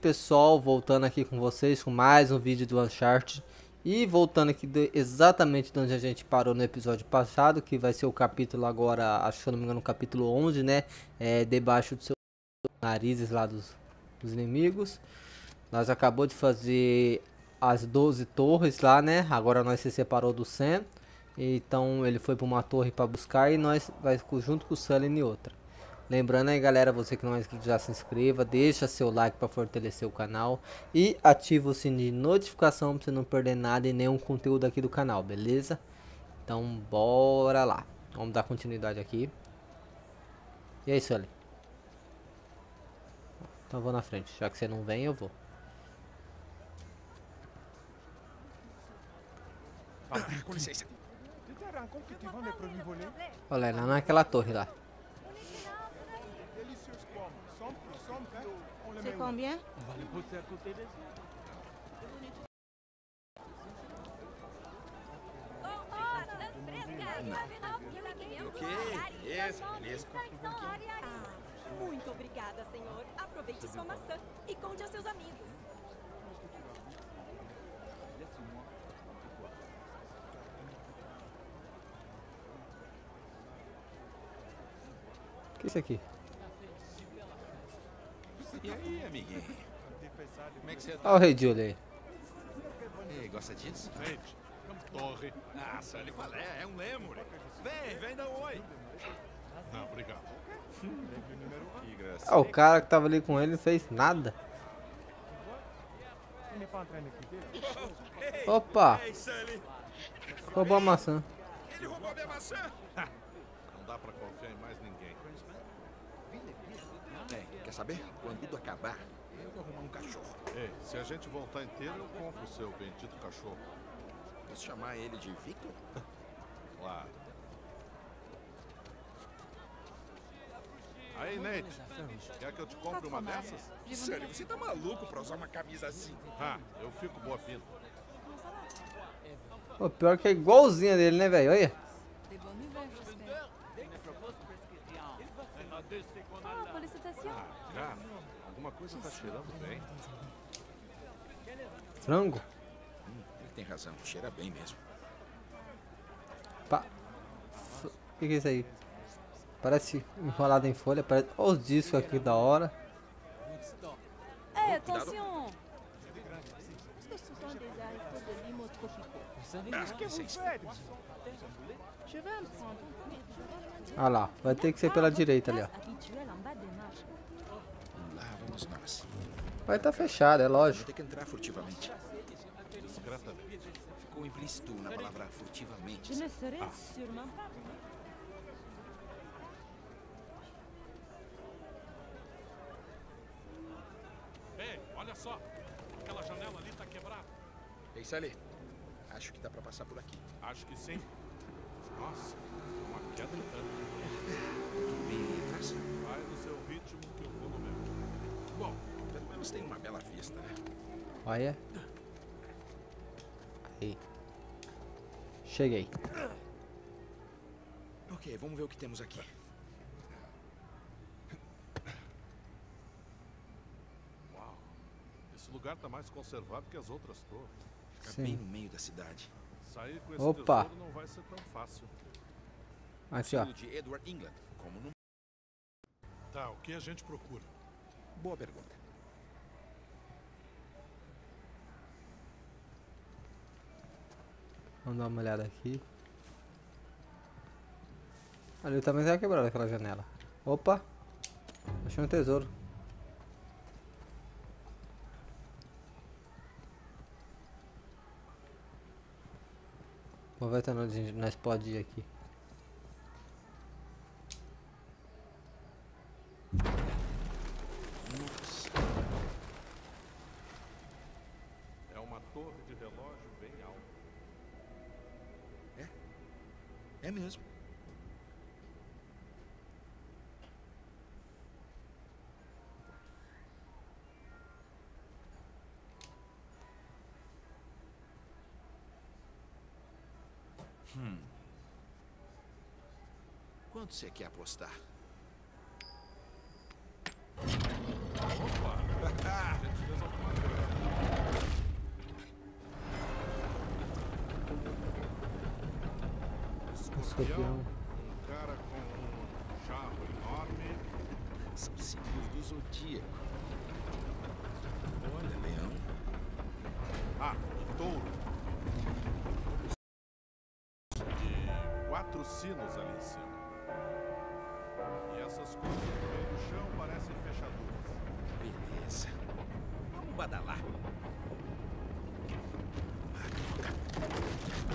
Pessoal, voltando aqui com vocês com mais um vídeo do Uncharted. E voltando aqui exatamente de onde a gente parou no episódio passado Que vai ser o capítulo agora, acho que não me engano, capítulo 11 né? É, Debaixo dos seus narizes lá dos, dos inimigos. Nós acabou de fazer as 12 torres lá né? Agora nós se separou do Sam. Então ele foi para uma torre para buscar e nós vai junto com o Sully em outra Lembrando aí galera, você que não é inscrito já se inscreva, deixa seu like para fortalecer o canal e ativa o sininho de notificação para você não perder nada e nenhum conteúdo aqui do canal, beleza? Então bora lá, vamos dar continuidade aqui. E aí Sully? Então eu vou na frente, já que você não vem eu vou. Olha lá naquela torre lá. Combien On va les poser à côté des Ok, beleza, beleza. Ah, muito obrigada, senhor. Aproveite sua maçã e conte a seus amigos. O que é isso aqui? E aí, amiguinho? Como é que você tá? Olha o Rei Julie aí. Ei, gosta disso? Gente, torre. Ah, Sully, qual é? É um lemur. Vem, vem dar um oi. Não, obrigado. Ah, o cara que tava ali com ele não fez nada. Opa, roubou a maçã. Ele roubou minha maçã. Não dá pra confiar em mais ninguém. Bem, quer saber? Quando tudo acabar, eu vou arrumar um cachorro. Ei, se a gente voltar inteiro, eu compro o seu bendito cachorro. Posso chamar ele de Victor? Claro. Aí, Nate, quer que eu te compre uma dessas? Sully, você tá maluco pra usar uma camisa assim? Ah, eu fico boa pinta. Pô, pior que é igualzinha dele, né, velho? Olha. Ah, félicitations. Ah, cara, alguma coisa tá cheirando bem. Frango? Hum, ele tem razão, cheira bem mesmo. Pá. O que, que é isso aí? Parece enrolado em folha. Parece... Olha os discos aqui da hora. De limo tropicaux Ah, que você Ah lá, vai ter que ser pela direita ali, ó. Lá vamos nós. Vai estar tá fechado, é lógico. ter que entrar furtivamente. Ficou implícito na palavra furtivamente. Pas. Ei, olha só. Aquela janela ali tá quebrada. Ei, Sully, acho que dá pra passar por aqui. Acho que sim. Nossa, uma queda e tanto. Atrás. Vai no seu ritmo que eu vou no meu. Bom, pelo menos tem uma bela vista, né? Olha. Aí. Cheguei. Ok, vamos ver o que temos aqui. Uau. Esse lugar tá mais conservado que as outras torres. Fica Sim. bem no meio da cidade. Sair com esse Opa. tesouro não vai ser tão fácil. Aqui, ó. Filho de Edward England, como no... Tá, o que a gente procura? Boa pergunta. Vamos dar uma olhada aqui. Ali também tá quebrada aquela janela. Opa! Achei um tesouro. Vamos ver até onde nós pode ir aqui. quanto você quer apostar? Escorpião. Um cara com um jarro enorme. São signos do zodíaco. Olha, leão. Ah, touro. De quatro sinos ali em cima.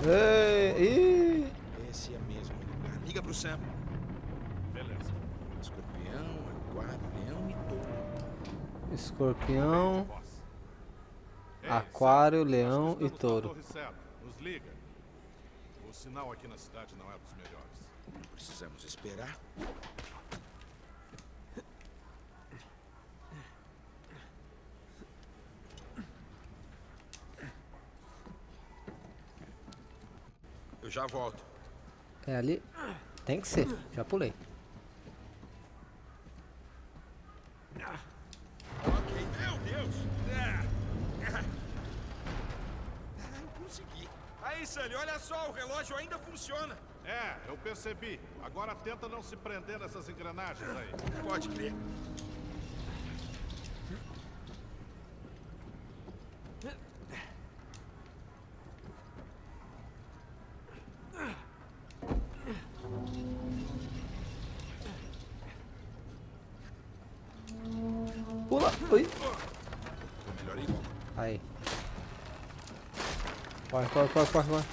Ei, Esse é mesmo. Liga pro Sam. Beleza. Escorpião, aquário, leão e touro. escorpião. Ei, aquário, leão e touro. Nos liga. O sinal aqui na cidade não é dos melhores. Precisamos esperar. Já volto. É ali? Tem que ser, já pulei. Ok, meu Deus! Ah, eu consegui. Aí, Sully, olha só, o relógio ainda funciona. É, eu percebi. Agora tenta não se prender nessas engrenagens aí. Pode crer. Corre, corre, corre, corre.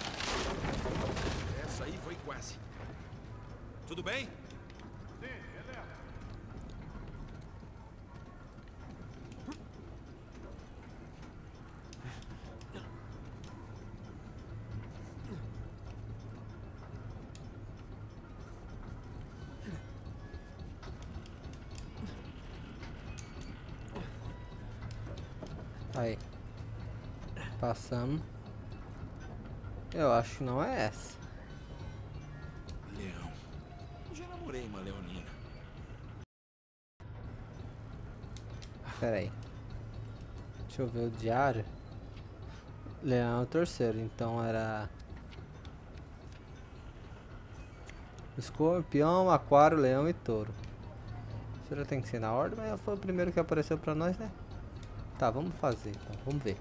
Essa aí foi quase. Tudo bem? Sim, beleza. Aí. Passamos. Que não é essa. Leão. Eu já namorei uma leonina. Pera aí. Deixa eu ver o diário. Leão é o terceiro, então era. Escorpião, aquário, leão e touro. Será que tem que ser na ordem? Mas foi o primeiro que apareceu pra nós, né? Tá, vamos fazer então, vamos ver.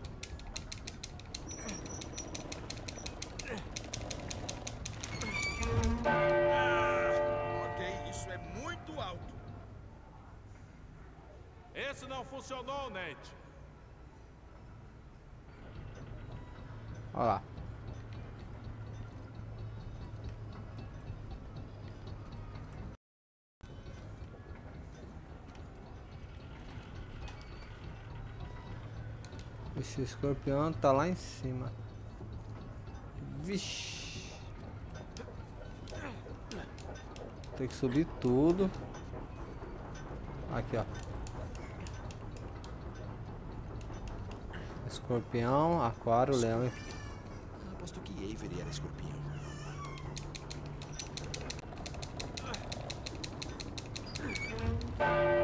Não funcionou, Nate. Olha lá. Esse escorpião tá lá em cima. Vixe. Tem que subir tudo. Aqui, ó. Escorpião, aquário, leão e Aposto que Avery era escorpião.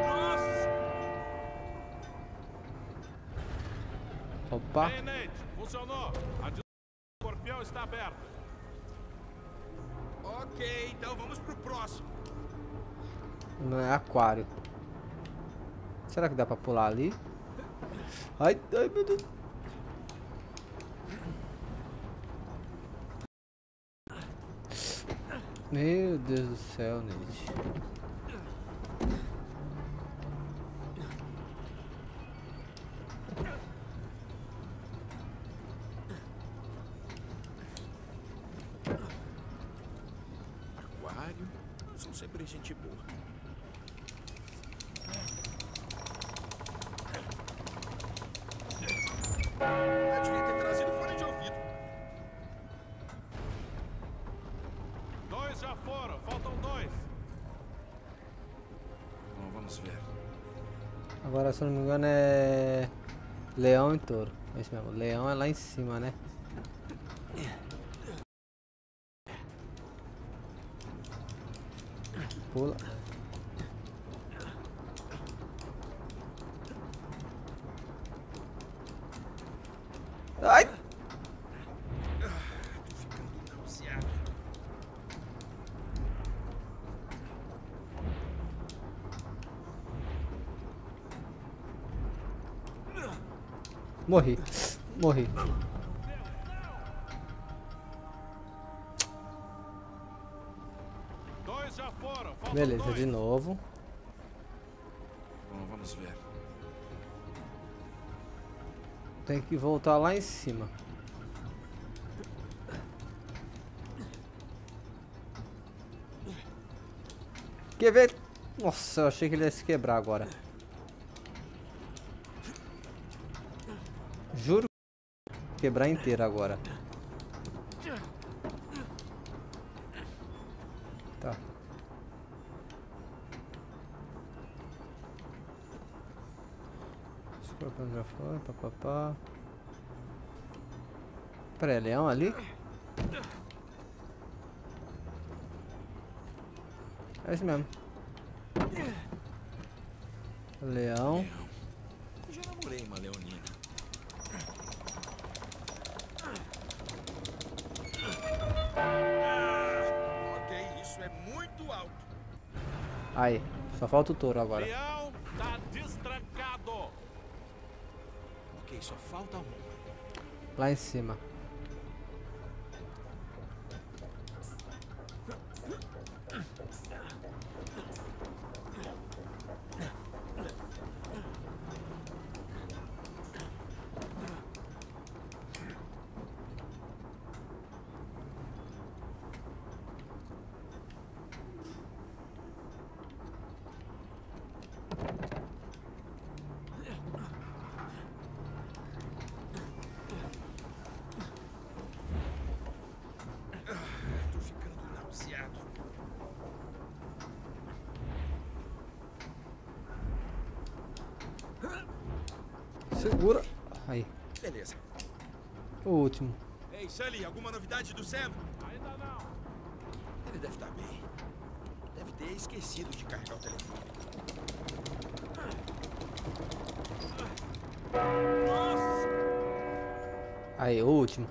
Nossa! Opa, Ei, Nate, funcionou. A de escorpião está aberta. Ok, então vamos pro próximo. não é aquário. Será que dá pra pular ali? Ai, ai meu Deus. Meu Deus do céu, Nate. Isso mesmo. Leão é lá em cima, né? Pula. Ai! Tô ficando nauseado. Morri. Morri. Dois já foram. Faltam Beleza, dois. de novo. Bom, vamos ver. Tem que voltar lá em cima. Quer ver? Nossa, eu achei que ele ia se quebrar agora. Quebrar inteiro agora. Tá. Escorpião já foi, papapá. Pera aí, leão ali? É isso mesmo. Leão. Aí, só falta o touro agora. Leão tá destrancado. Ok, só falta um. Lá em cima. Tô ficando nauseado. Segura. Aí, Beleza. o último. Ei, Sully, alguma novidade do Sam? Ainda não. Ele deve estar bem. Deve ter esquecido de carregar o telefone. Nossa! Aí, o último.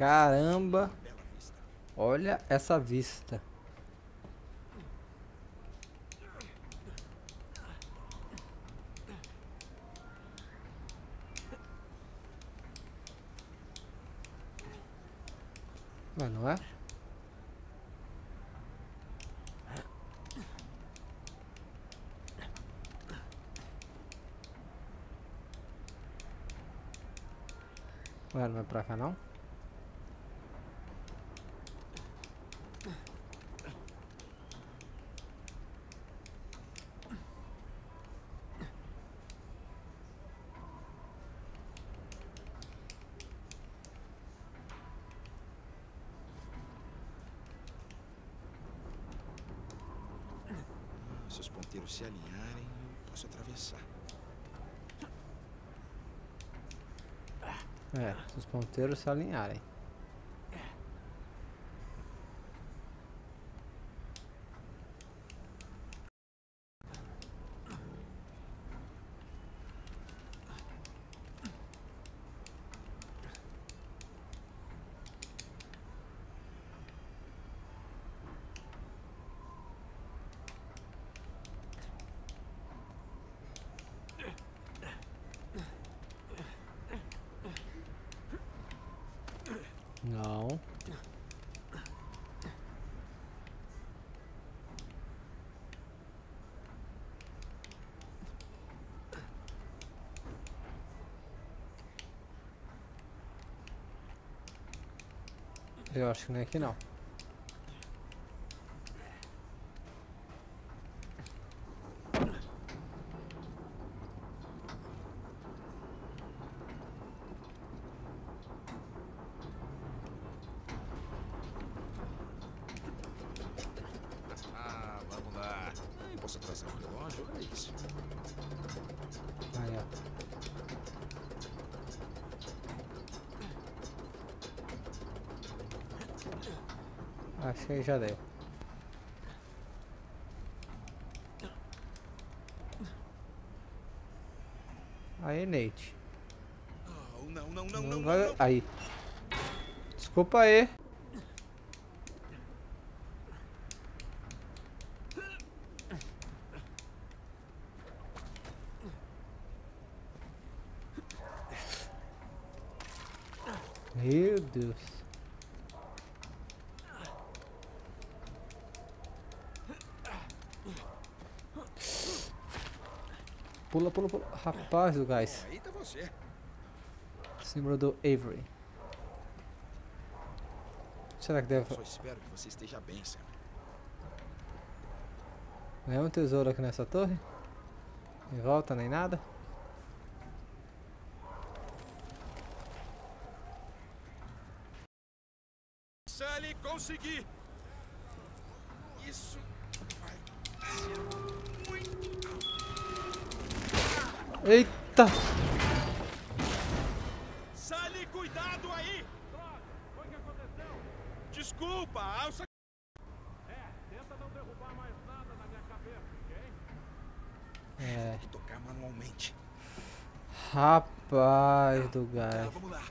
Caramba! Olha essa vista. Mas não é? Ué, não é pra cá não? Se os ponteiros se alinharem, eu posso atravessar. Se os ponteiros se alinharem. Eu acho que não é aqui não. Ah, vamos lá. Nem posso atrasar o relógio, olha isso. Aí, ó. Acho que já deu. Aí, Nate. Não, não, não, Não vai-. Aí. Desculpa aí. Meu Deus. Pula, pula, pula. Rapaz do gás. Você. Símbolo do Avery. Será que deve. Só espero que você esteja bem, Sam. É um tesouro aqui nessa torre? Em volta nem nada? Eita! Sally, cuidado aí! Droga, foi o que aconteceu? Desculpa, alça... É. Tem que tocar manualmente. Rapaz do Tá, gás. vamos lá.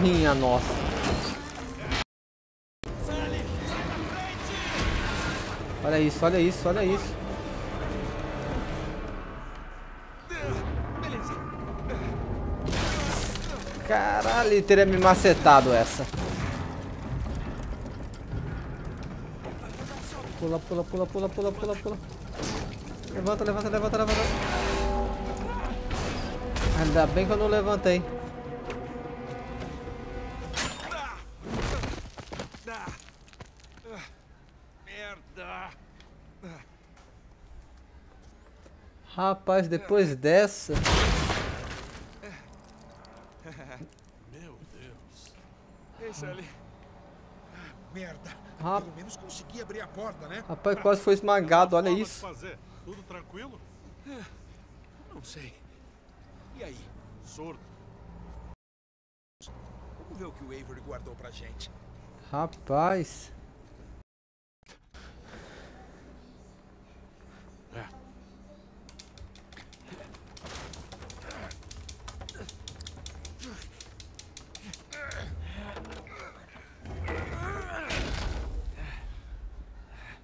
Minha nossa. Olha isso, olha isso, olha isso. Caralho, teria me macetado essa. Pula, pula, pula, pula, pula, pula, pula. Levanta, levanta, levanta, levanta. Ainda bem que eu não levantei. Rapaz, depois dessa. Meu Deus. Sally. Ah, Merda. Ah. Pelo menos consegui abrir a porta, né? Rapaz, quase foi esmagado, olha isso. fazer. Tudo tranquilo? Não sei. E aí? Surdo. Vamos ver o que o Avery guardou pra gente. Rapaz.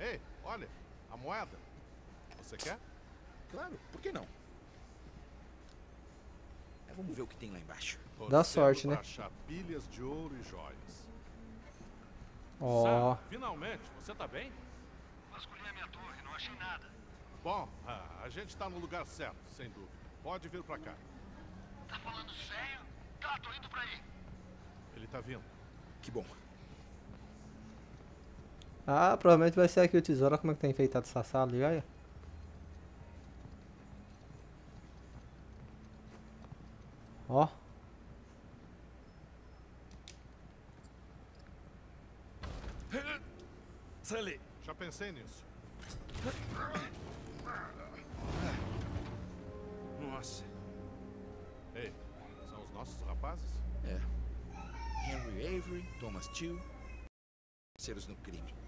Ei, olha, a moeda. Você quer? Claro, por que não? É, vamos ver o que tem lá embaixo. Dá sorte, né? pilhas de ouro e joias. Ó. Sam, finalmente, você tá bem? Vasculhei a minha torre, não achei nada. Bom, a, a gente tá no lugar certo, sem dúvida. Pode vir pra cá. Tá falando sério? Tá, tô indo pra aí. Ele tá vindo. Que bom. Ah, provavelmente vai ser aqui o tesouro. Olha como é que tá enfeitado essa sala ali, olha. Ó. Sally. Já pensei nisso. Nossa. Ei, são os nossos rapazes? É. Henry Avery, Thomas Till. Parceiros no crime.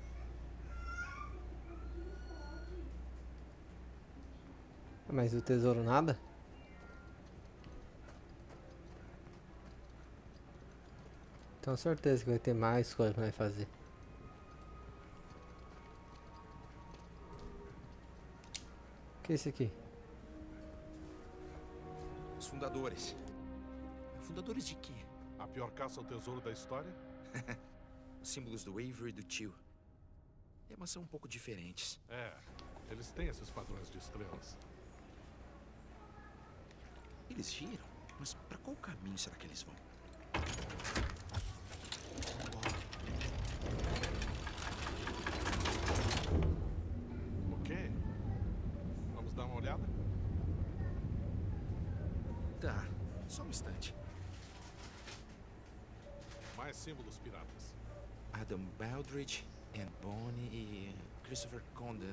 Mas o tesouro nada? Tenho certeza que vai ter mais coisa pra fazer. O que é isso aqui? Os fundadores. Fundadores de quê? A pior caça ao tesouro da história? Os símbolos do Avery e do Till. É, mas são um pouco diferentes. É, eles têm esses padrões de estrelas. Eles giram, mas pra qual caminho será que eles vão? Ok. Vamos dar uma olhada? Tá, só um instante. Mais símbolos piratas. Adam Baldridge, Anne Bonny e Christopher Condon.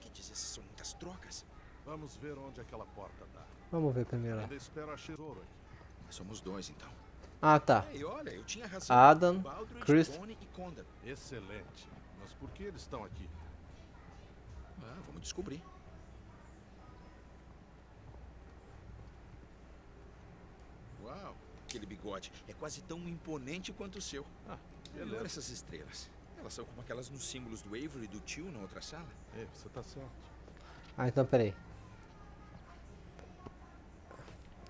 Que diz, essas são muitas trocas. Vamos ver onde aquela porta dá. Vamos ver primeiro. Ainda espero achar tesouro aqui. Somos dois, então. Ah, tá. Ei, olha, eu tinha razão. Adam, Chris- e. Excelente. Mas por que eles estão aqui? Ah, vamos descobrir. Uau, aquele bigode é quase tão imponente quanto o seu. Ah, E olha beleza. essas estrelas. Elas são como aquelas nos símbolos do Avery e do tio na outra sala. É, você tá certo. Ah, então peraí.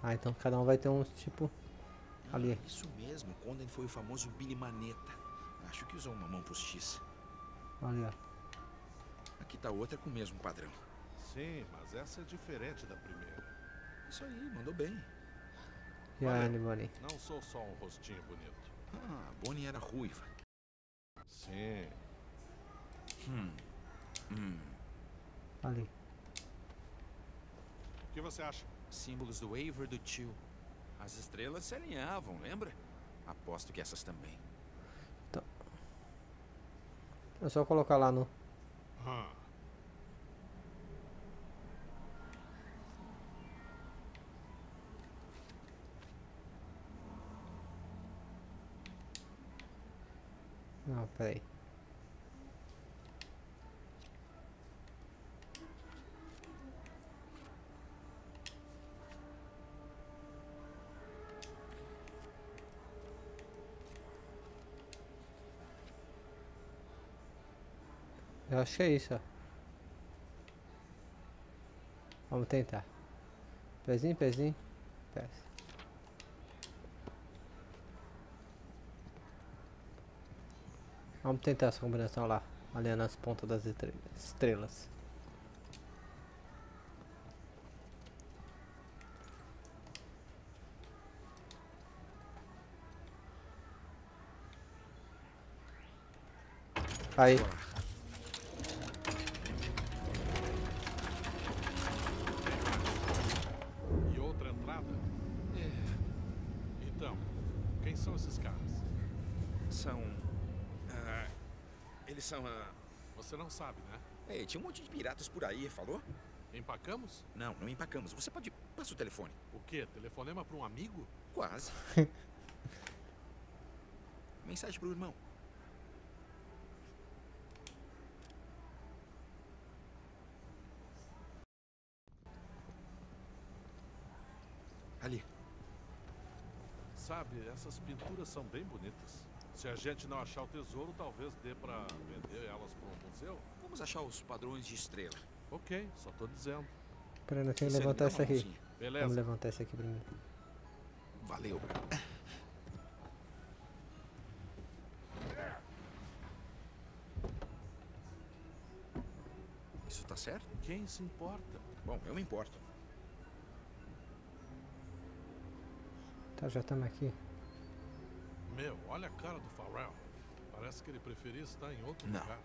Ah, então cada um vai ter um tipo ali. Ah, isso mesmo, Condon foi o famoso Billy Maneta. Acho que usou uma mão postiça. Ali, ó. Aqui tá outra com o mesmo padrão. Sim, mas essa é diferente da primeira. Isso aí, mandou bem. E a. Anne Bonny. Não sou só um rostinho bonito. Ah, a Bonnie era ruiva. Sim. Hum. Hum. Ali. O que você acha? Símbolos do e do tio. As estrelas se alinhavam, lembra? Aposto que essas também. É só colocar lá no. Hum. Não, peraí. Acho que é isso, ó. Vamos tentar. Pezinho, pezinho. Pés. Vamos tentar essa combinação lá, ali nas pontas das estre- estrelas. Aí, E outra entrada? É, Então, quem são esses caras? são. ah, eles são. ah, Você não sabe, né? Ei, tinha um monte de piratas por aí, falou? Empacamos? Não, não empacamos. Você pode. Passa o telefone. O quê? Telefonema para um amigo? Quase. Mensagem pro irmão. Ali. Sabe, essas pinturas são bem bonitas. Se a gente não achar o tesouro, talvez dê pra vender elas para um museu. Vamos achar os padrões de estrela. Ok, só tô dizendo. peraí, eu tenho que levantar essa aqui. mãozinha. Vamos Beleza. levantar essa aqui primeiro. Valeu. Isso tá certo? Quem se importa? Bom, eu me importo. Tá, já estamos aqui. Meu, olha a cara do Farrell. Parece que ele preferia estar em outro Não. lugar.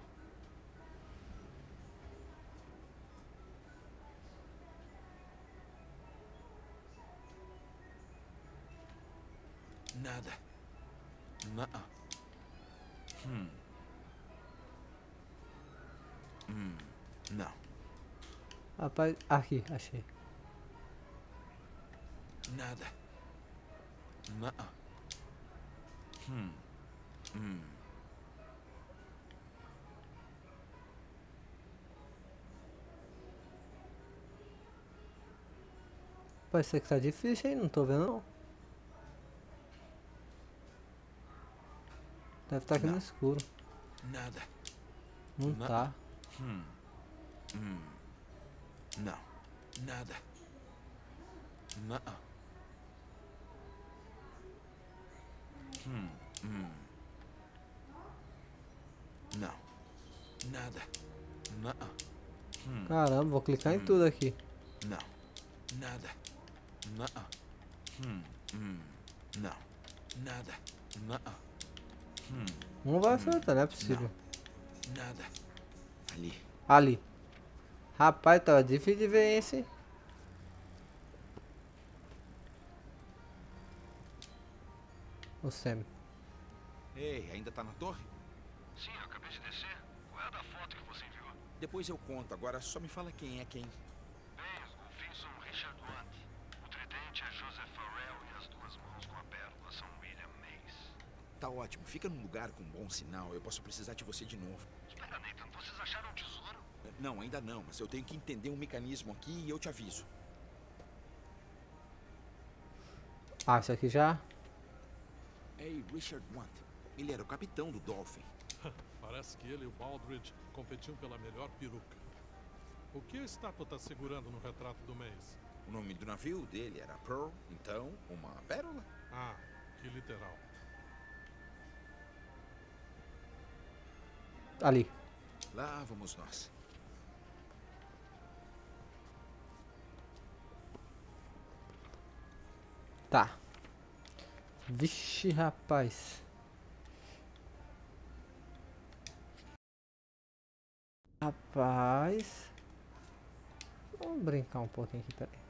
Nada. Não. Hum. Hum. Não. Rapaz, aqui, achei. Nada. Não. Hum. Hum. Parece ser que tá difícil aí, não tô vendo não. Deve estar tá aqui não. no escuro. Nada. Não tá. Hum. Hum. Não. Nada. Não. Hum. Hum. Não. Nada. Não. Hum. Caramba, vou clicar em tudo aqui. Não. Nada. Não. Hum. Hum. Não. Nada. Não. Hum. Não vai acertar, não é possível. Nada. Ali. Ali. Rapaz, tá difícil de ver esse. O Sam. Ei, ainda tá na torre? Sim, eu acabei de descer. Qual é a da foto que você enviou? Depois eu conto, agora só me fala quem é quem. Bem, os golfinhos são Richard Want. O tridente é Joseph Farrell e as duas mãos com a pérola são William Mace. Tá ótimo, fica num lugar com bom sinal, eu posso precisar de você de novo. Espera, Nathan, vocês acharam o tesouro? Não, ainda não, mas eu tenho que entender um mecanismo aqui e eu te aviso. Ah, isso aqui já. Ei, Richard Want. Ele era o capitão do Dolphin. Parece que ele e o Baldridge competiam pela melhor peruca. O que a estátua está segurando no retrato do mês? O nome do navio dele era Pearl, então, uma pérola. Ah, que literal. Ali. Lá vamos nós. Tá. Vixe, rapaz. Rapaz. Vamos brincar um pouquinho aqui, peraí.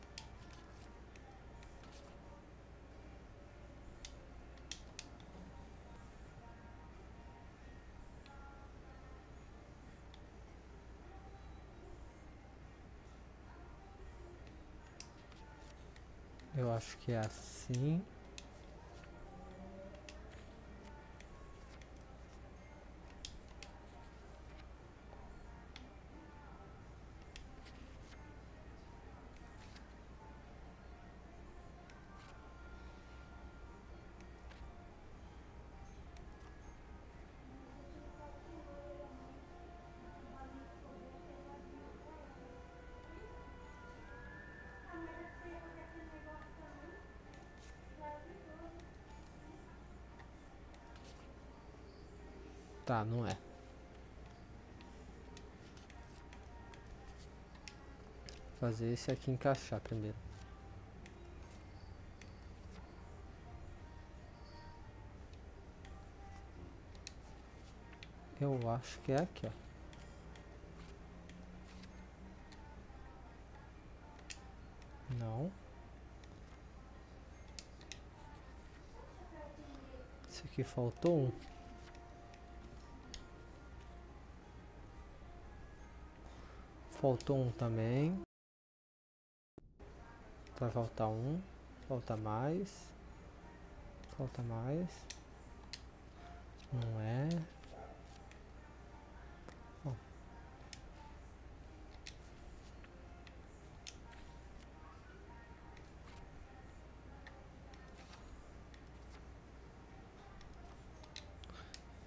Eu acho que é assim. Tá, não é. Fazer esse aqui encaixar primeiro. Eu acho que é aqui, ó. Não. Esse aqui faltou um. Faltou um também. Vai faltar um. Falta mais. Falta mais. Não é.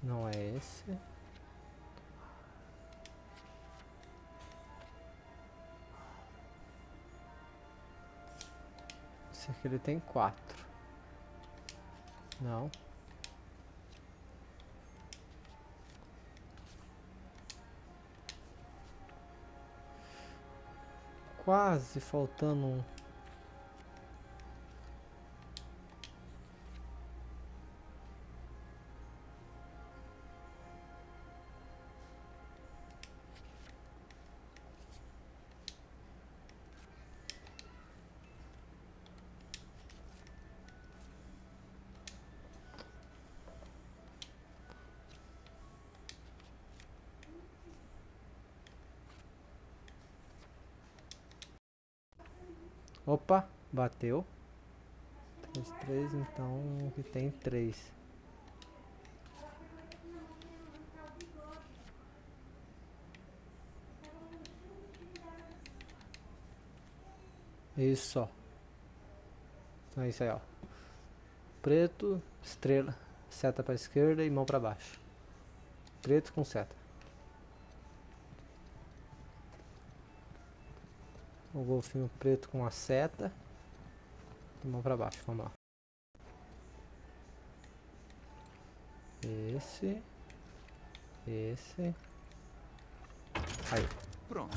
Não é esse. Aqui ele tem quatro. Não. Quase faltando um. Opa, bateu. 3, 3, então aqui tem 3. Isso, ó. Então é isso aí, ó. Preto, estrela. seta para esquerda e mão para baixo. Preto com seta. O golfinho preto com a seta. E mão para baixo, vamos lá. Esse. Esse. Aí. Pronto.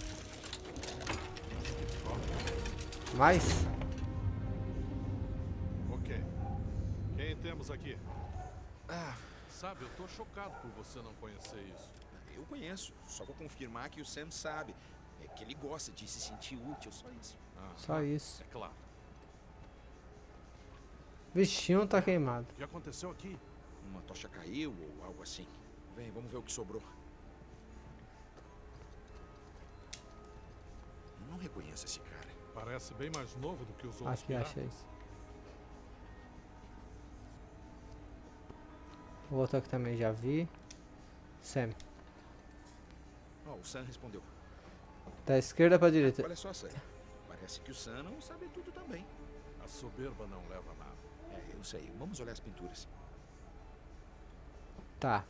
Mais? Ok. Quem temos aqui? Ah, Sabe, eu tô chocado por você não conhecer isso. eu conheço. Só vou confirmar que o Sam sabe. Que ele gosta de se sentir útil, só isso. Ah, Só isso. É claro. Bichinho tá queimado. O que aconteceu aqui? Uma tocha caiu ou algo assim. Vem, vamos ver o que sobrou. Não reconheço esse cara. Parece bem mais novo do que os outros Aqui, piratas. achei isso. O outro aqui também já vi. Sam. Ó, o Sam respondeu. Da esquerda pra direita. Olha só, Sam. Parece que o Sam não sabe tudo também. A soberba não leva nada. É, eu sei. Vamos olhar as pinturas. Tá.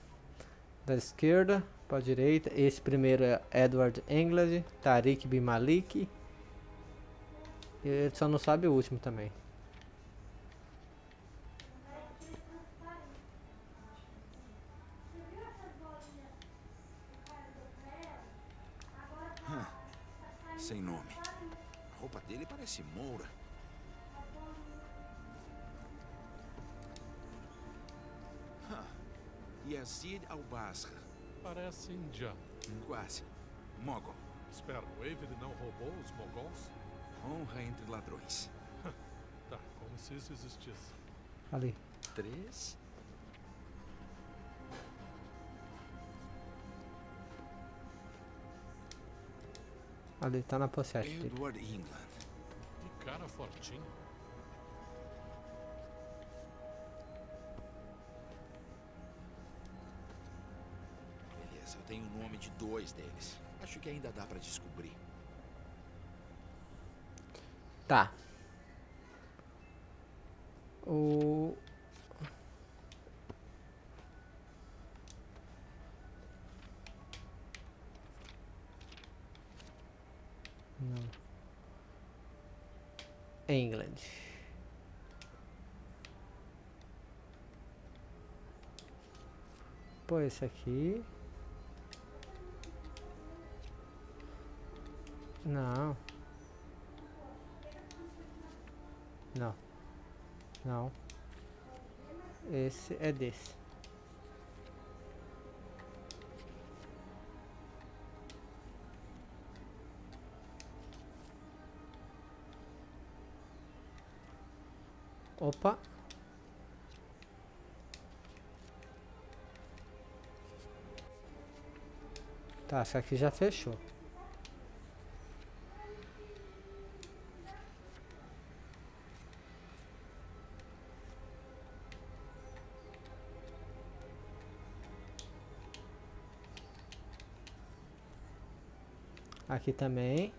Da esquerda pra direita. Esse primeiro é Edward England. Tariq bin Malik. E ele só não sabe o último também. Yazid al-Basra. Parece indiano. Quase. Mogol. Espera, o Avery não roubou os mogols? Honra entre ladrões. Tá, como se isso existisse. Ali. Três. Ali, tá na pochete. Edward England. Que cara fortinho. Dois deles. Acho que ainda dá pra descobrir. Tá. O. Não. England. Pô, esse aqui. Não. Não. Não. Esse é desse. Opa. Tá, essa aqui já fechou. Aqui também.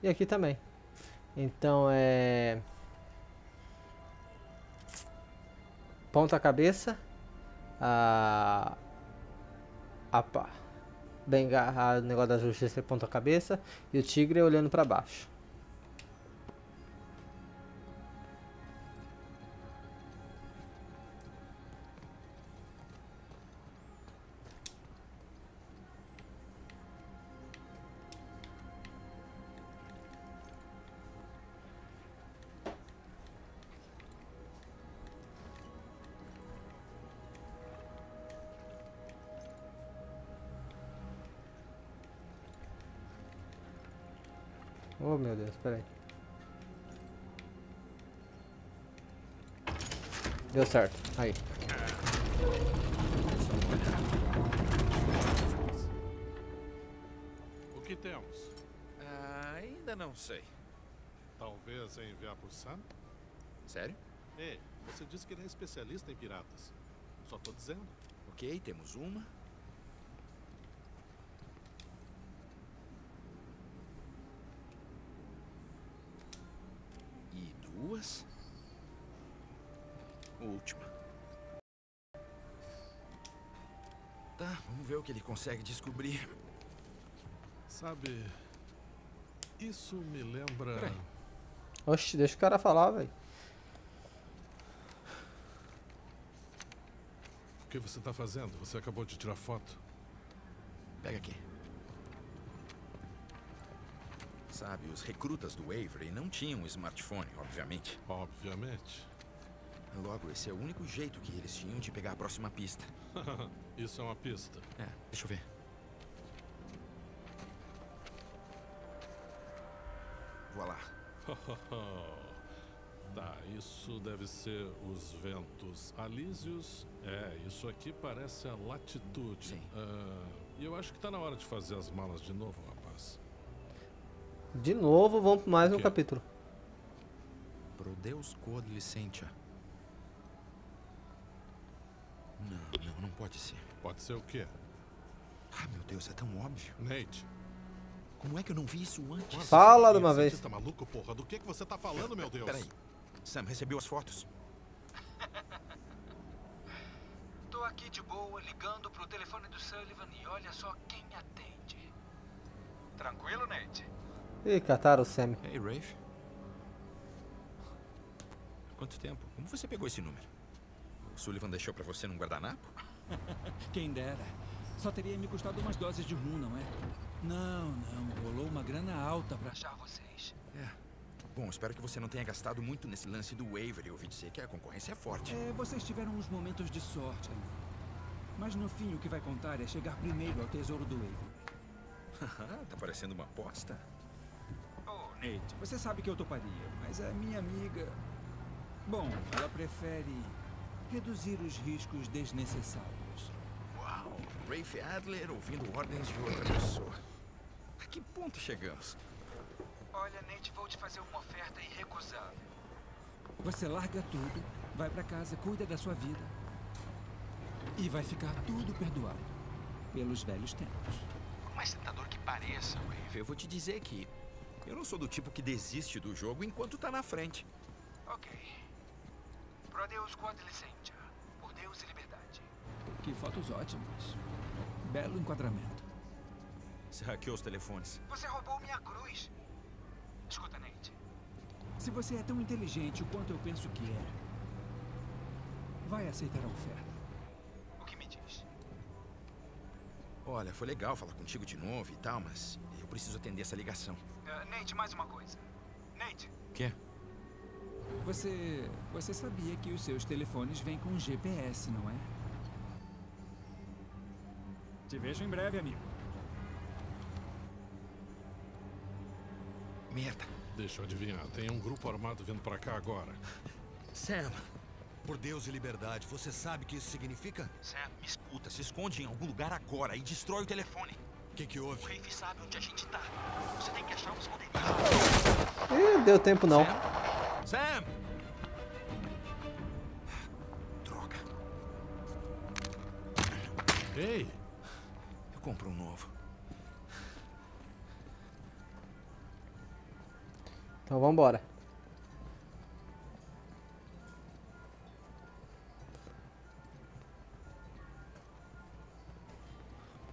E aqui também. Então é. Ponta cabeça. A. A pá. Benga, a negócio da justiça é ponta cabeça. E o tigre olhando pra baixo. Deu certo. Aí. O que temos? Ah, ainda não sei. Talvez enviar por Sam? Sério? Ei, você disse que ele é especialista em piratas. Só tô dizendo. Ok, temos uma. Tá, vamos ver o que ele consegue descobrir. Sabe, isso me lembra. Peraí. Oxe, deixa o cara falar, velho. O que você tá fazendo? Você acabou de tirar foto. Pega aqui. Sabe, os recrutas do Avery não tinham um smartphone, obviamente. Obviamente. Logo, esse é o único jeito que eles tinham de pegar a próxima pista. Isso é uma pista. É, deixa eu ver. Voilá. tá, isso deve ser os ventos alísios. É, isso aqui parece a latitude. Sim. Ah, E eu acho que tá na hora de fazer as malas de novo, rapaz. De novo, vamos pra mais um capítulo. Pro Deus cod licentia. Não, não, não pode ser. Pode ser o quê? Ah, meu Deus, é tão óbvio. Nate. Como é que eu não vi isso antes? Nossa, Fala de uma vez. cientista maluco, porra. Do que, que você tá falando, meu Deus? Peraí. Sam, recebeu as fotos? Tô aqui de boa, ligando pro telefone do Sullivan e olha só quem atende. Tranquilo, Nate? Ih, cataram o Sam. Ei, Rafe. Quanto tempo? Como você pegou esse número? O Sullivan deixou pra você num guardanapo? Quem dera. Só teria me custado umas doses de rum, não é? Não, não. Rolou uma grana alta pra. Achar vocês. É. Bom, espero que você não tenha gastado muito nesse lance do Waver. Eu ouvi dizer que a concorrência é forte. É, vocês tiveram uns momentos de sorte ali. Mas no fim, o que vai contar é chegar primeiro ao tesouro do Avery. tá parecendo uma aposta. Oh, Nate, você sabe que eu toparia, mas a minha amiga. Bom, ela prefere reduzir os riscos desnecessários. Uau! Rafe Adler ouvindo ordens de outra pessoa. A que ponto chegamos? Olha, Nate, vou te fazer uma oferta irrecusável. Você larga tudo, vai pra casa, cuida da sua vida. E vai ficar tudo perdoado. Pelos velhos tempos. Por mais tentador que pareça, Rafe, eu vou te dizer que eu não sou do tipo que desiste do jogo enquanto tá na frente. Ok. Pro Deus quod licentia. Por Deus e liberdade. Que fotos ótimas. Belo enquadramento. Você hackeou os telefones. Você roubou minha cruz. Escuta, Nate. Se você é tão inteligente o quanto eu penso que é, vai aceitar a oferta. O que me diz? Olha, foi legal falar contigo de novo e tal, mas eu preciso atender essa ligação. Ah, Nate, mais uma coisa. Nate, Quê? Você. Você sabia que os seus telefones vêm com GPS, não é? Te vejo em breve, amigo. Merda. Deixa eu adivinhar. Tem um grupo armado vindo pra cá agora. Sam, Por Deus e liberdade, você sabe o que isso significa? Sam, me escuta. Se esconde em algum lugar agora e destrói o telefone. O que, que o houve? Rafe sabe onde a gente tá. Você tem que achar um esconderijo. Ih, deu tempo não. Sam! Droga. Ei! Eu compro um novo. Então vambora.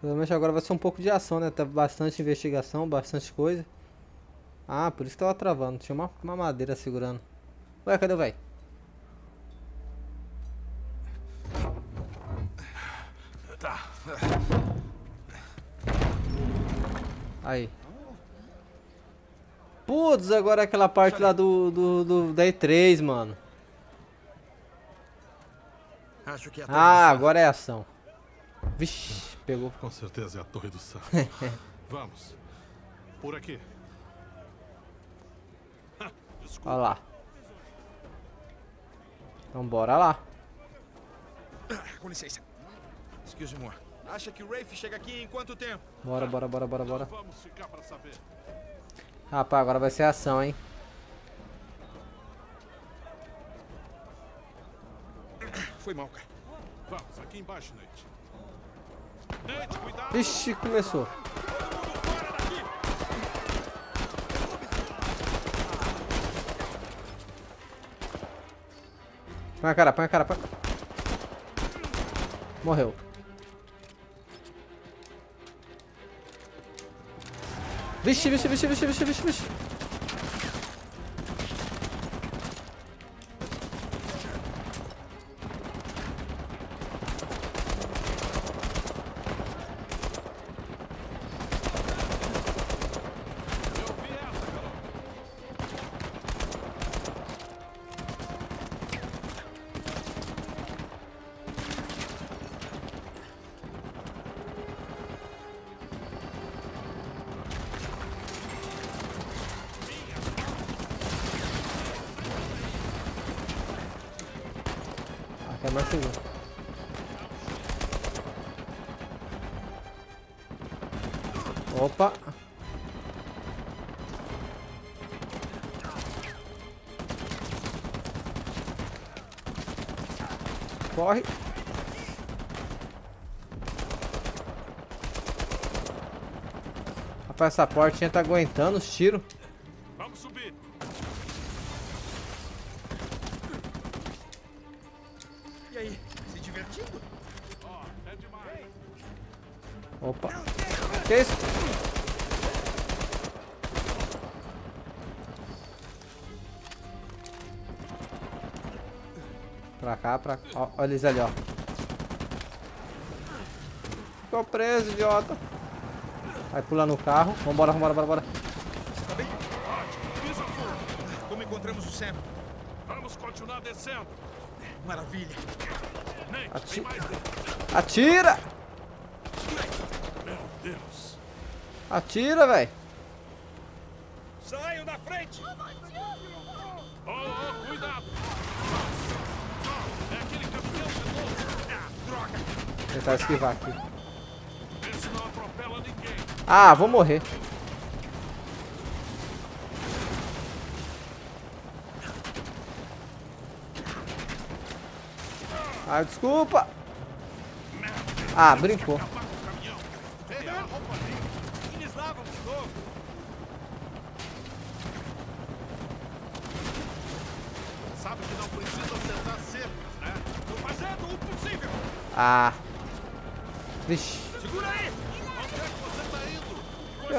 Provavelmente agora vai ser um pouco de ação, né? Tá bastante investigação, bastante coisa. Ah, por isso que tava travando. Tinha uma, uma madeira segurando. Ué, cadê o véi? Tá. Aí. Putz, agora é aquela parte lá do, do, do da E3, mano. Acho que é a Ah, agora é ação. Vixe, pegou. Com certeza é a Torre do Sal. Vamos. Por aqui. Olha lá. Então bora lá. Com licença. Excuse me. Acha que o Rafe chega aqui em quanto tempo? Bora, bora, bora, bora, bora. Vamos ficar pra saber. Rapaz, agora vai ser ação, hein? Foi mal, cara. Vamos, aqui embaixo, Nate. Nate, cuidado! Vixe, começou. Põe a cara, põe a cara, põe. Morreu. Vixe, vixe, vixe, vixe, vixe, vixe, vixe. Rapaz, essa portinha tá aguentando os tiros. Vamos subir. E aí, se divertindo? Ó, é demais. Opa. Que isso? Pra cá, pra cá. Olha eles ali, ó. Ficou preso, idiota. Vai pular no carro. Vambora, vambora, bora, bora. Você tá bem? Pisa fundo. Como encontramos o Sam? Vamos continuar descendo. Maravilha. Nate, Ati- tem mais dentro. Atira! Meu Deus. Atira, velho. Saiam da frente! Oh, oh, cuidado. É aquele caminhão de novo. Ah, droga. Vou tentar esquivar aqui. Vê se não atropela ninguém. Ah, vou morrer. Ah, desculpa. Ah, brincou. Acabar com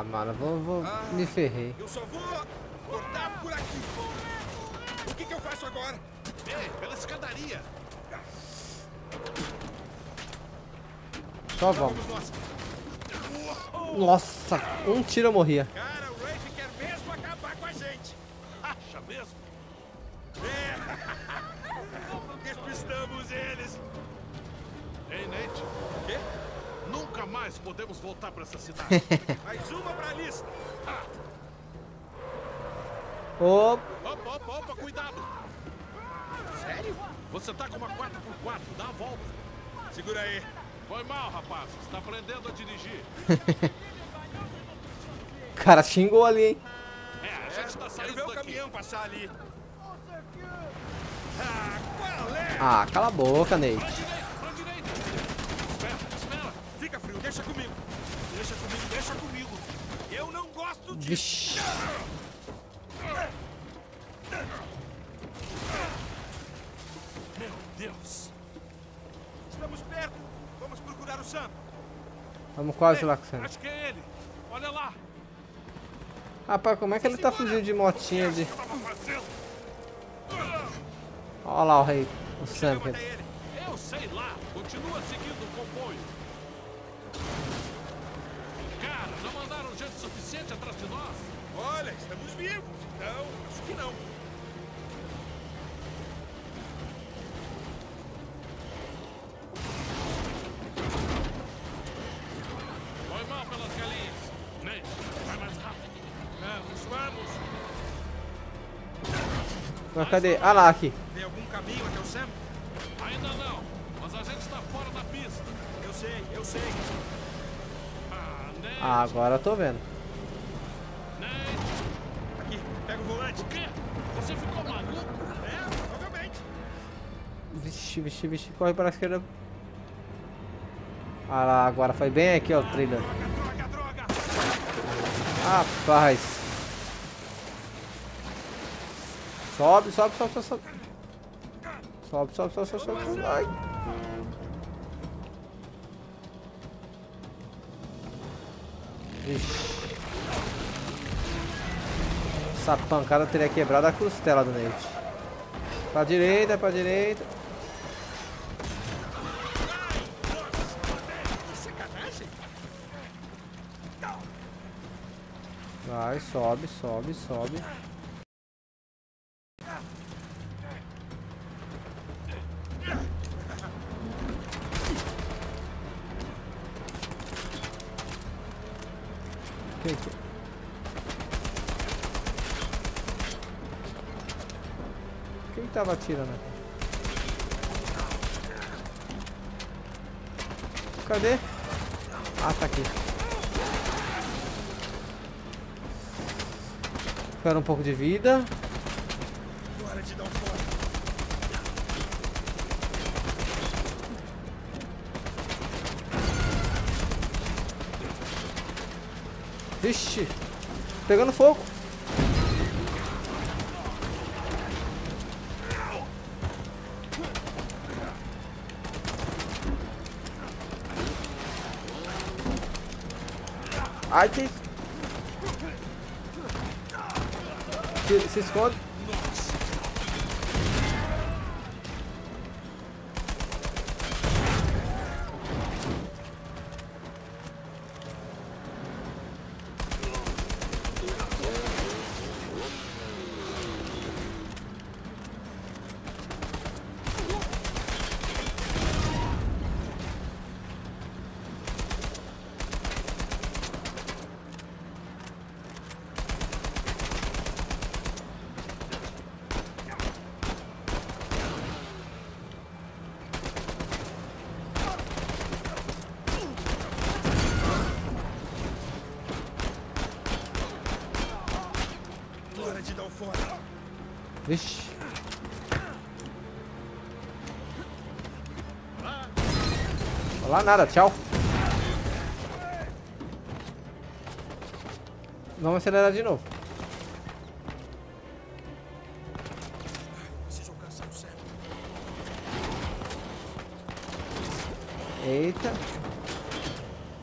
Ah, mano, vou, vou me ferrei. Eu só vou cortar por aqui! O que, que eu faço agora? Ei, pela escadaria. Só vamos. Nossa, um tiro eu morria. Mais podemos voltar pra essa cidade. Mais uma pra lista! Opa. opa, opa, opa, cuidado. Sério? Você tá com uma 4x4, dá a volta. Segura aí! Foi mal, rapaz. Está aprendendo a dirigir. O cara xingou ali, hein? É, a gente tá Quero saindo ver o daqui. caminhão passar ali! Ah, qual é? Ah, cala a boca, Nate. Pra direita, pra direita. Espera, espera. Fica frio, deixa comigo! Deixa comigo, deixa comigo. Eu não gosto de. Vixe. Meu Deus. Estamos perto! Vamos procurar o Sam! Vamos quase Ei, lá com você. Acho que é ele. Olha lá. Rapaz, como é que ele tá fugindo de motinha de... O? Olha lá o rei. O Sam. Eu sei lá. Continua seguindo o comboio. Mandaram gente suficiente atrás de nós? Olha, estamos vivos, então acho que não. Foi mal pelas galinhas. Nate, vai mais rápido. Vamos, vamos! Mas cadê? Ah lá, aqui. Tem algum caminho até o Sam? Ainda não. Mas a gente está fora da pista. Eu sei, eu sei. Ah, agora eu tô vendo. Aqui, pega o volante. Você ficou maluco? É, provavelmente. Vixe, vixe, vixe. Corre para a esquerda. Ah lá, agora foi bem aqui, ó, o trailer. Droga, droga, droga. Rapaz. Sobe, sobe, sobe, sobe, sobe. Sobe, sobe, sobe, sobe, sobe. sobe. Ai. Vixe. Essa pancada teria quebrado a costela do Nate. Pra direita, pra direita. Vai, sobe, sobe, sobe. Que que... Tava atirando aqui? Cadê? Ah, tá aqui. Espera um pouco de vida. Vixe! Pegando fogo. Ai, que... Se, se esconde. Vixe. Olá, nada, tchau. Vamos acelerar de novo. Eita.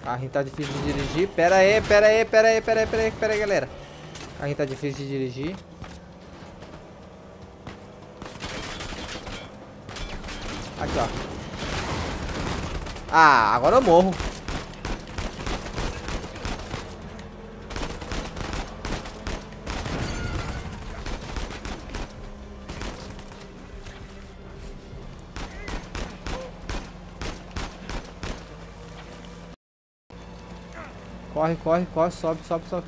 Carrinho tá difícil de dirigir. Pera aí, pera aí, pera aí, pera aí, pera aí, pera aí, galera. Carrinho tá difícil de dirigir. Aqui, ó. Ah, agora eu morro. Corre, corre, corre, sobe, sobe, sobe.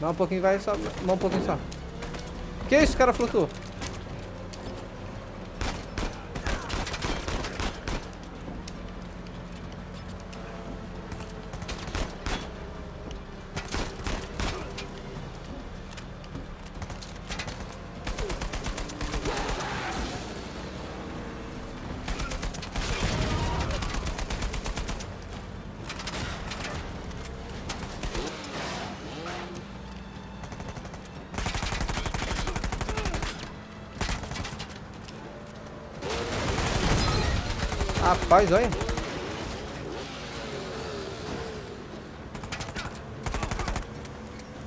Não, um pouquinho vai, sobe. Não, um pouquinho só. Que isso, cara flutuou? Rapaz, olha.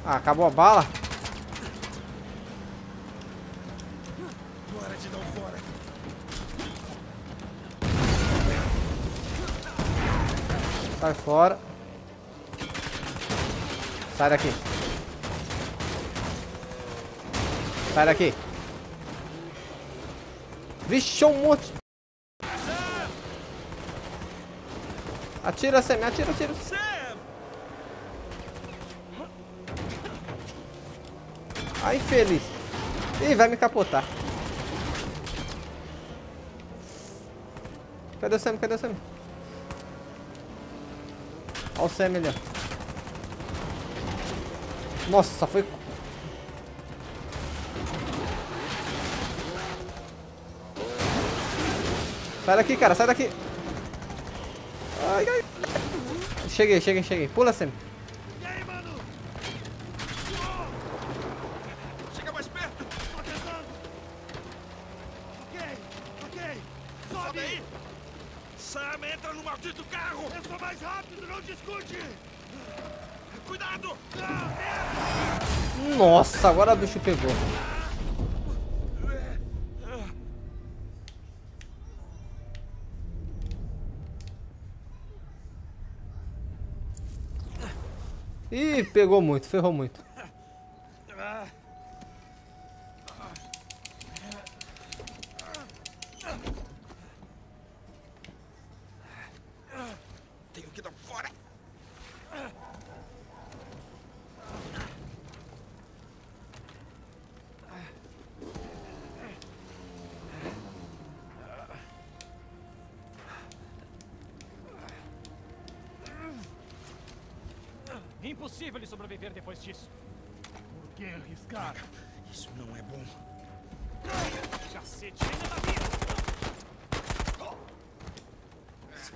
Ah, acabou a bala. Sai fora. Sai daqui. Sai daqui. Vixe, um monte. Atira, Sam, atira, atira. Ai, infeliz. Ih, vai me capotar. Cadê o Sam? Cadê o Sam? Olha o Sam ali, ó. Nossa, foi... Sai daqui, cara, sai daqui. Ai, ai. Cheguei, cheguei, cheguei. Pula, Sam. E aí, mano? Chega mais perto. Tô tentando. Ok, ok. Sobe aí. Sam, entra no maldito carro. Eu sou mais rápido, não discute. Cuidado. Ah, Nossa, agora o bicho pegou. Pegou muito, ferrou muito.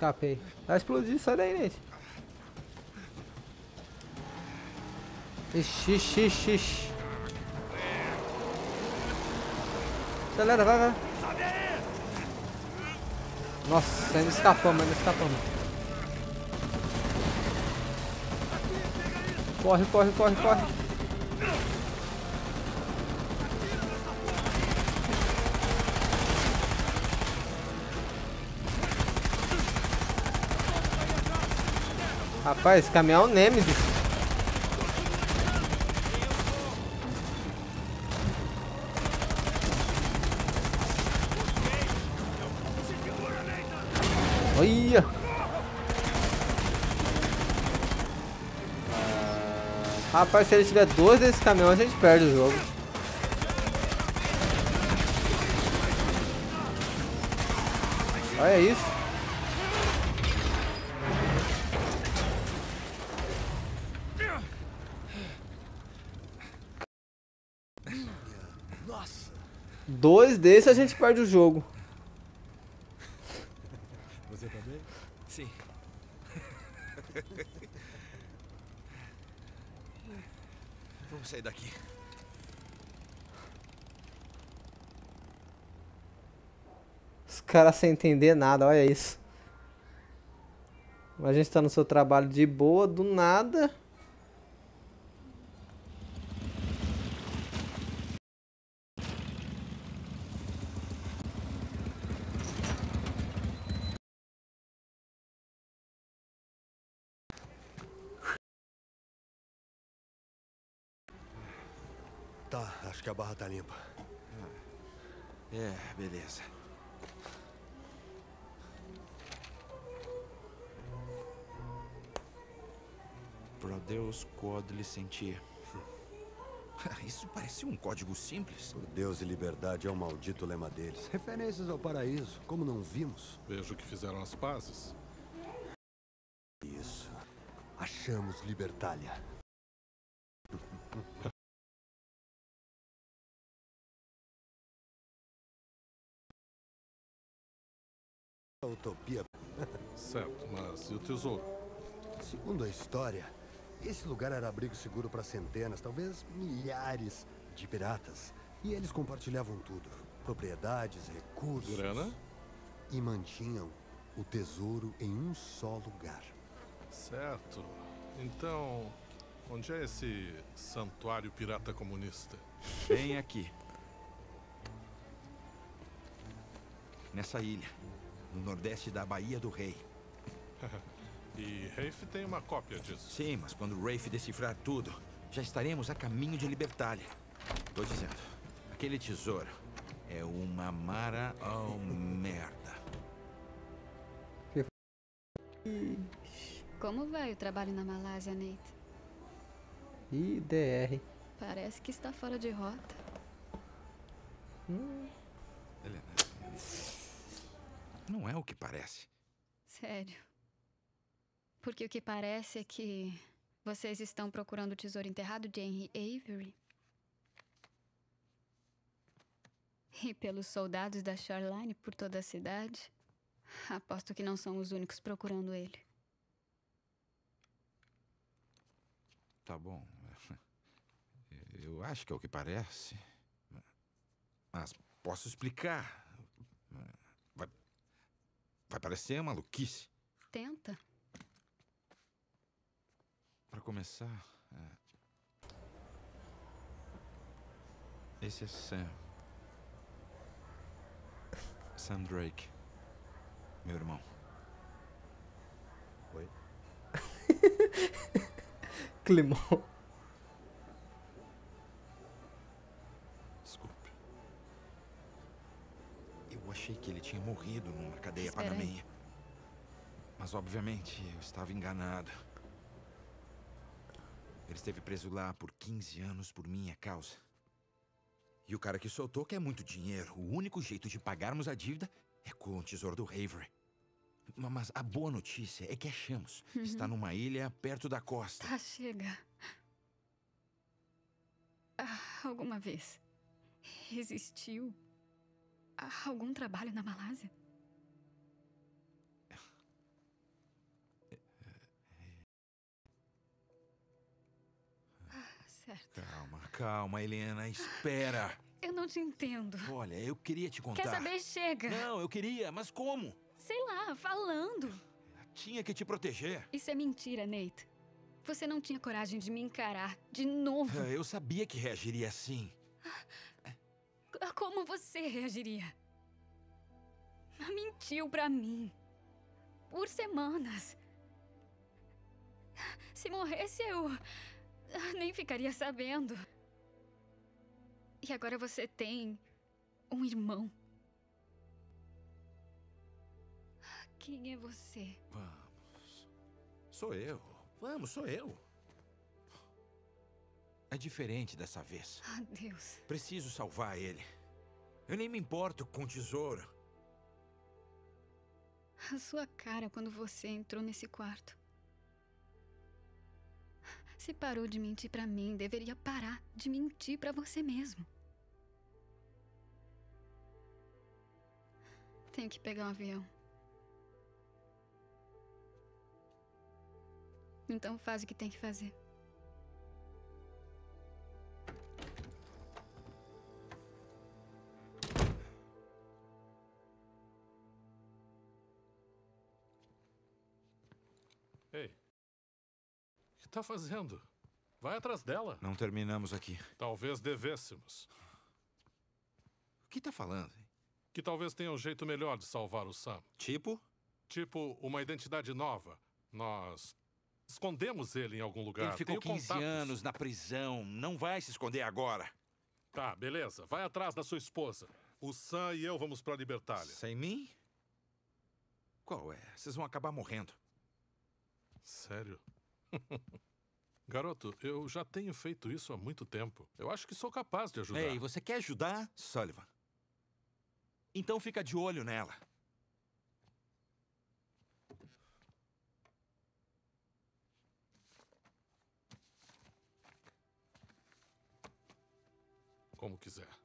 Escapei. Vai explodir, sai daí. Ixi, ixi, ixi, ixi. Acelera, vai, vai. Nossa, ainda escapamos, ainda escapamos. Corre, corre, corre, corre. Rapaz, esse caminhão é um Nemesis. Olha! Rapaz, se ele tiver dois desses caminhões, a gente perde o jogo. Olha isso. Dois desses a gente perde o jogo. Você tá bem? Sim. Vamos sair daqui. Os caras sem entender nada, olha isso. A gente tá no seu trabalho de boa, do nada. Tá, acho que a barra tá limpa. É, beleza. Prodeus quod licentia. Isso parece um código simples. Por Deus e liberdade é o maldito lema deles. Referências ao paraíso, como não vimos. Vejo que fizeram as pazes. Isso. Achamos Libertália. Utopia. Certo, mas e o tesouro? Segundo a história, esse lugar era abrigo seguro para centenas, talvez milhares de piratas. E eles compartilhavam tudo: propriedades, recursos. Grana? E mantinham o tesouro em um só lugar. Certo. Então, onde é esse santuário pirata comunista? Bem aqui. Nessa ilha, no nordeste da Baía do Rei. E Rafe tem uma cópia disso. Sim, mas quando Rafe decifrar tudo, já estaremos a caminho de Libertália. Tô dizendo, aquele tesouro é uma mara oh, merda. Como vai o trabalho na Malásia, Nate? Ih, DR. Parece que está fora de rota. Helena, não é o que parece. Sério. Porque o que parece é que vocês estão procurando o tesouro enterrado de Henry Avery. E pelos soldados da Shoreline por toda a cidade, aposto que não são os únicos procurando ele. Tá bom. Eu acho que é o que parece. Mas posso explicar. Vai, parecer maluquice. Tenta. Para começar, é... esse é Sam. Sam Drake. Meu irmão. Oi? Climão. Achei que ele tinha morrido numa cadeia Espera aí. panameia. Mas obviamente eu estava enganado. Ele esteve preso lá por 15 anos por minha causa. E o cara que soltou quer muito dinheiro. O único jeito de pagarmos a dívida é com o tesouro do Avery. Ma- Mas a boa notícia é que achamos. Uhum. Está numa ilha perto da costa. Tá, chega. Ah, alguma vez existiu algum trabalho na Malásia? Ah, certo. Calma, calma, Helena. Espera. Eu não te entendo. Olha, eu queria te contar. Quer saber? Chega. Não, eu queria, mas como? Sei lá, falando. Tinha que te proteger. Isso é mentira, Nate. Você não tinha coragem de me encarar de novo. Ah, Eu sabia que reagiria assim. C- Como você reagiria? Mentiu pra mim. Por semanas. Se morresse, eu ah, nem ficaria sabendo. E agora você tem um irmão. Quem é você? Vamos. Sou eu. Vamos, sou eu. É diferente dessa vez. Ah, Deus. Preciso salvar ele. Eu nem me importo com o tesouro. A sua cara quando você entrou nesse quarto. Se parou de mentir pra mim, deveria parar de mentir pra você mesmo. Tenho que pegar um avião. Então faz o que tem que fazer. Tá fazendo? Vai atrás dela. Não terminamos aqui. Talvez devêssemos. O que tá falando? Que talvez tenha um jeito melhor de salvar o Sam. Tipo? Tipo, uma identidade nova. Nós escondemos ele em algum lugar. Ele ficou Tenho 15 contatos. anos na prisão. Não vai se esconder agora. Tá, beleza. Vai atrás da sua esposa. O Sam e eu vamos pra Libertália. Sem mim? Qual é? Vocês vão acabar morrendo. Sério? Garoto, eu já tenho feito isso há muito tempo. Eu acho que sou capaz de ajudar. Ei, você quer ajudar, Sullivan? Então fica de olho nela. Como quiser.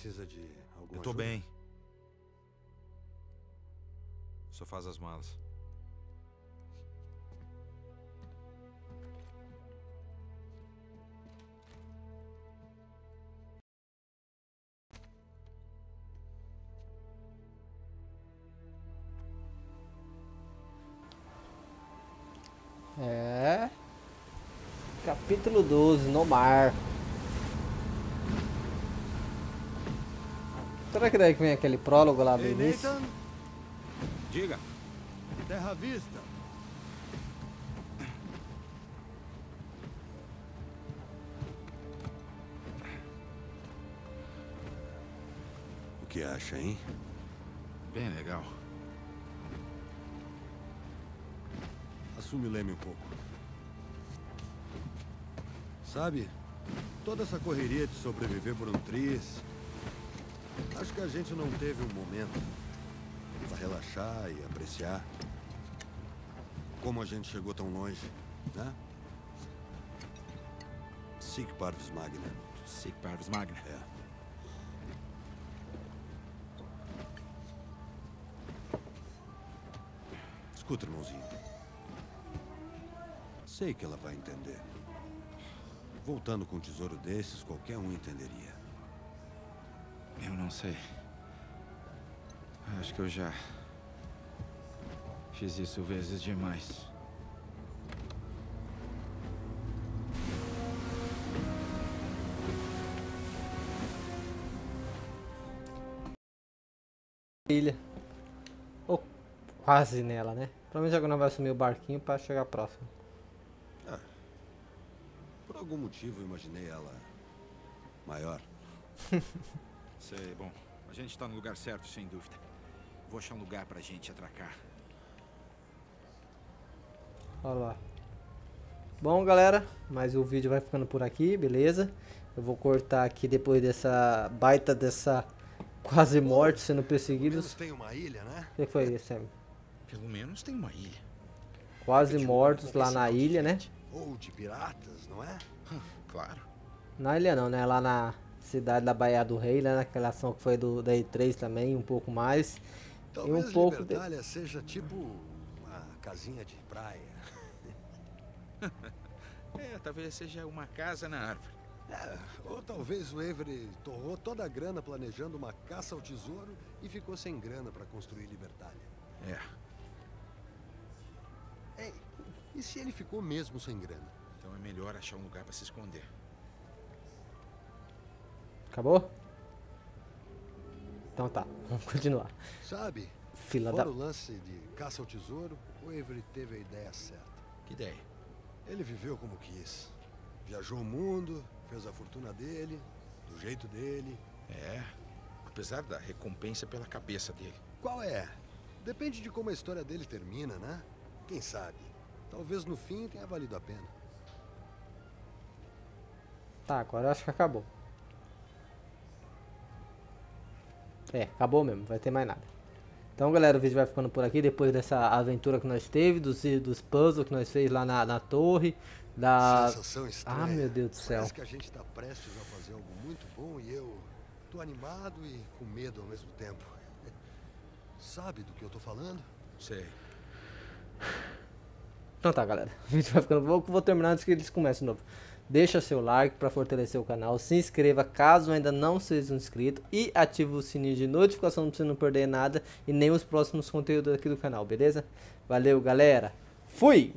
Precisa de alguma Eu tô ajuda? bem. Só faz as malas. É. Capítulo 12, no mar. Será que daí que vem aquele prólogo lá do Ei, início? Nathan? Diga. Terra vista. O que acha, hein? Bem legal. Assume o leme um pouco. Sabe, toda essa correria de sobreviver por um triz, Acho que a gente não teve um momento para relaxar e apreciar como a gente chegou tão longe, né? Sic Parvis Magna. Sic Parvis Magna? É. Escuta, irmãozinho. Sei que ela vai entender. Voltando com um tesouro desses, qualquer um entenderia. Eu não sei. Acho que eu já fiz isso vezes demais. ilha. Ou quase nela, né? Provavelmente agora vai assumir o barquinho para chegar próximo. Ah, por algum motivo eu imaginei ela maior. Sei, bom, a gente tá no lugar certo, sem dúvida. Vou achar um lugar pra gente atracar. Olha lá. Bom, galera, mas o vídeo vai ficando por aqui, beleza? Eu vou cortar aqui depois dessa baita dessa quase morte sendo perseguidos. tem uma ilha, né? O que foi isso, Sam? Pelo menos tem uma ilha. Quase mortos lá na ilha, né? Ou de piratas, não é? Claro. Na ilha não, né? Lá na cidade da Baía do Rei, né? Naquela ação que foi do da E3 também, um pouco mais. Talvez e um pouco Libertália de... seja tipo uma casinha de praia. é, talvez seja uma casa na árvore. É, ou talvez o Avery torrou toda a grana planejando uma caça ao tesouro e ficou sem grana para construir Libertália. É. Ei, e se ele ficou mesmo sem grana? Então é melhor achar um lugar para se esconder. Acabou? Então tá, vamos continuar. Sabe, Fila fora da... o lance de caça ao tesouro, o Avery teve a ideia certa. Que ideia? Ele viveu como quis. Viajou o mundo, fez a fortuna dele, do jeito dele. É, apesar da recompensa pela cabeça dele. Qual é? Depende de como a história dele termina, né? Quem sabe? Talvez no fim tenha valido a pena. Tá, agora eu acho que acabou. É, acabou mesmo, vai ter mais nada. Então, galera, o vídeo vai ficando por aqui. Depois dessa aventura que nós teve, dos, dos puzzles que nós fez lá na, na torre. Da... Sensação estranha. Ah, meu Deus do céu. Parece que a gente tá prestes a fazer algo muito bom e eu tô animado e com medo ao mesmo tempo. Sabe do que eu tô falando? Sei. Então tá, galera. O vídeo vai ficando bom. Vou terminar antes que eles comecem de novo. Deixa seu like para fortalecer o canal. Se inscreva caso ainda não seja inscrito. E ative o sininho de notificação para você não perder nada. E nem os próximos conteúdos aqui do canal, beleza? Valeu, galera. Fui!